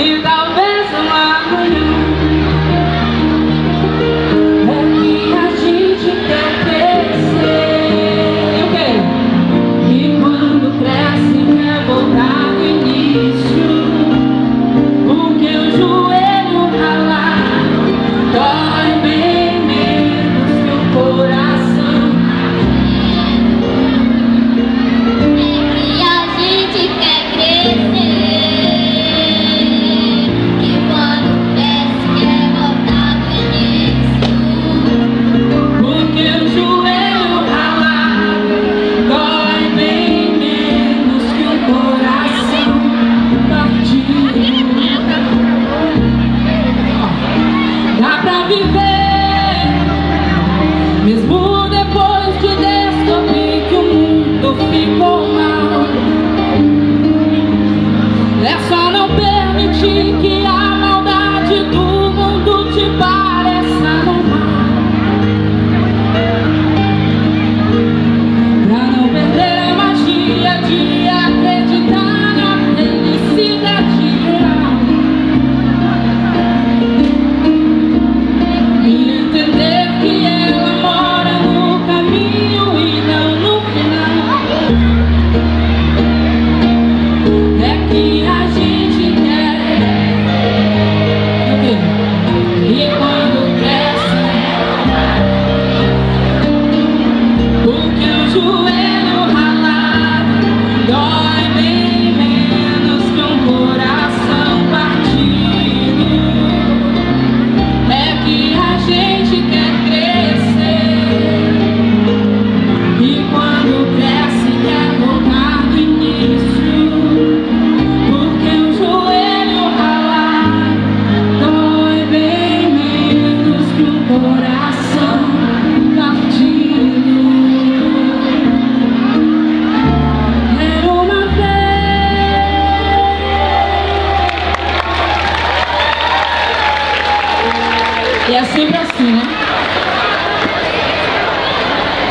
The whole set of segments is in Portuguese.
E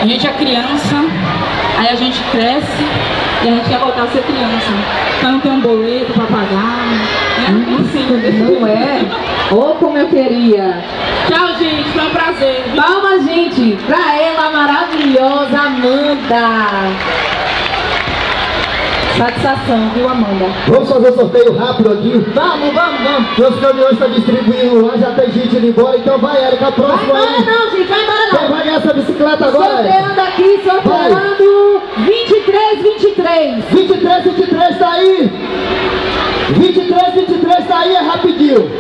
gente é criança, aí a gente cresce e a gente quer voltar a ser criança. Então não tem um boleto pra pagar, né? Assim, Não é? Ou como eu queria. Tchau, gente, foi um prazer. Palmas, gente, pra ela maravilhosa, Amanda. Satisfação, viu, Amanda? Vamos fazer um sorteio rápido aqui. Vamos, vamos, vamos. Meus caminhões estão distribuindo lá, já tem gente indo embora, então vai, Erika, Vai próximo embora aí. não, gente, vai embora Quem não. vai ganhar essa bicicleta agora? Sorteando aqui, sorteando 23, 23. 23, 23 tá aí. 23, 23 tá aí, é rapidinho.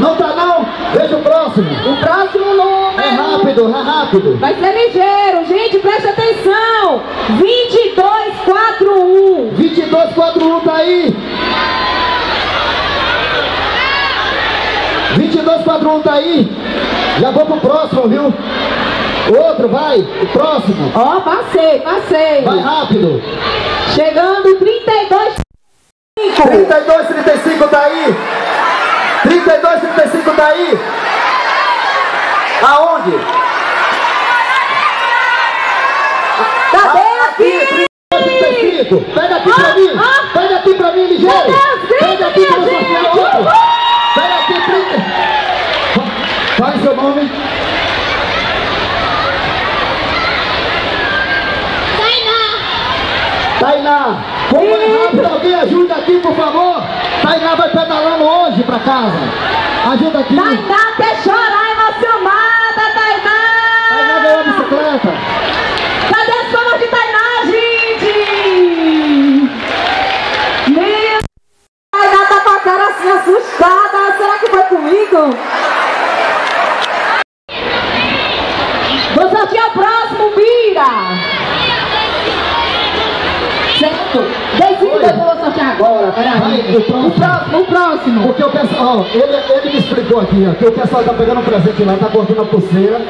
Não tá não? Veja o próximo. O próximo número. É rápido, é rápido. Vai ser ligeiro, gente, preste atenção. 2241. 2241 tá aí. 2241 tá aí. Já vou pro próximo, viu? Outro, vai. O próximo. Ó, passei, passei. Vai rápido. Chegando 32. 32, 35 tá aí. 32, 35 tá aí. Aonde? Cadê aqui? 35. Pega aqui pra mim. ah. Pega aqui pra mim, ligeiro. Meu Deus, Pega aqui pra minha você. gente. outro. Pega aqui, 30. Faz seu nome. Tainá. Como é rápido, alguém ajuda aqui, por favor. Tainá vai pedalando hoje pra casa. Ajuda aqui. Tainá até chorar emocionada, Tainá Tainá. ganhou a bicicleta. Cadê as palmas de Tainá, gente? Meu Tainá tá com a cara assim assustada. Será que foi comigo? Vou sortear o próximo, Bira. Certo? Decide Oi. que eu vou sortear agora, peraí. O próximo. O próximo. Porque o pessoal, ó, ele, ele me explicou aqui, ó, que o pessoal tá pegando um presente lá, tá cortando a pulseira,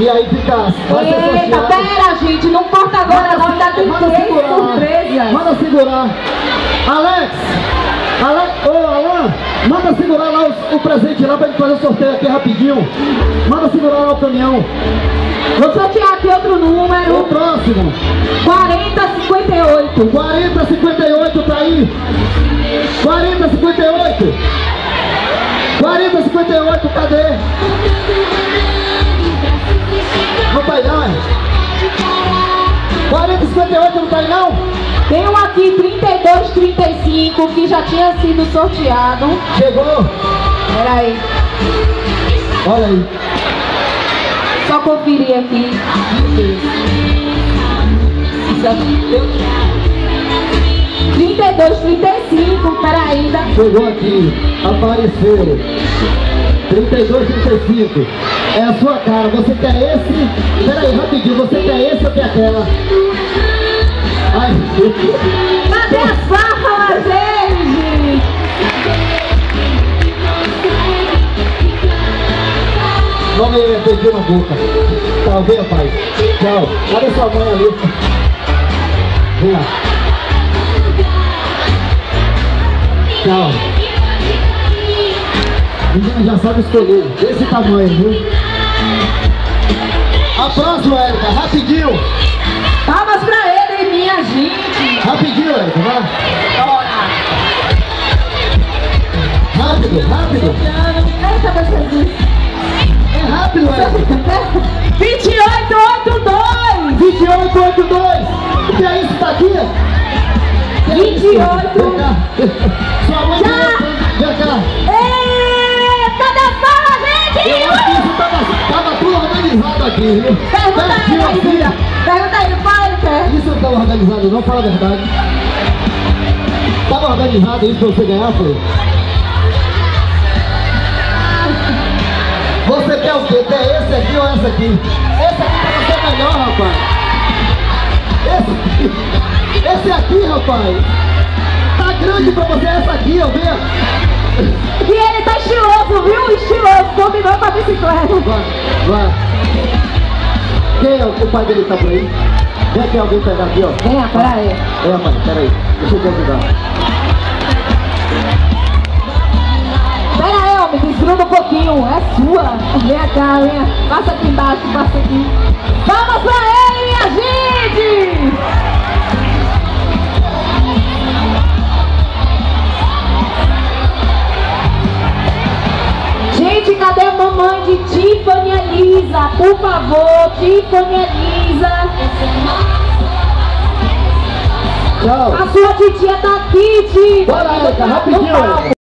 e aí fica, vai Eita, pera, gente, não corta agora não, ainda tem Manda três segurar. surpresas. Manda segurar. Alex! Alex, ô Alan, manda segurar lá o, o presente lá pra gente fazer o sorteio aqui rapidinho. Manda segurar lá o caminhão. Vou sortear aqui outro O número, próximo, 4058. 4058 tá aí. 4058. 58, cadê? Não tá aí não, é? 40 58 não tá aí não? Tem um aqui, 32, 35, que já tinha sido sorteado. Chegou? Peraí, Olha aí. Só conferir aqui. Isso aqui deu. 32, 35, peraí. dá- Chegou aqui, apareceu. 32, 35. É a sua cara. Você quer esse? Pera aí, rapidinho. Você quer esse ou quer aquela? Ai, Cadê a farra, gente? Não me beijou na boca. Tá, vem, pai. Tchau. Cadê sua mãe ali? Vem lá. Tchau. Menina já sabe escolher. Desse tamanho, viu? A próxima, Érica. Rapidinho. Palmas pra ele, minha gente. Rapidinho, Érica. Vai. Bora. Rápido, rápido. Eita, meu Jesus. Aqui? Pergunta aí. Pergunta ele, fala ele quer. Isso não estava organizado, não fala a verdade. Tava organizado isso pra você ganhar, foi? Você quer o quê? Quer esse aqui ou esse aqui? Esse aqui pra você é melhor, rapaz. Esse, esse aqui, rapaz. Tá grande pra você essa aqui, ó, vê. E ele tá estiloso, viu? Estiloso. Combinou com a bicicleta. Vai, vai. Quem é o, pai dele tá por aí? Vem aqui alguém pegar aqui, ó. Venha, peraí. É, mãe, peraí. Deixa eu te ajudar. Pera aí, homem, desgruda um pouquinho. É sua. Vem cá, venha. Passa aqui embaixo, passa aqui. Vamos pra ele, minha! Gente, Elisa? Por favor, Tiffany Elisa. Tchau. A sua titia tá aqui. Bora, Érica, rapidinho.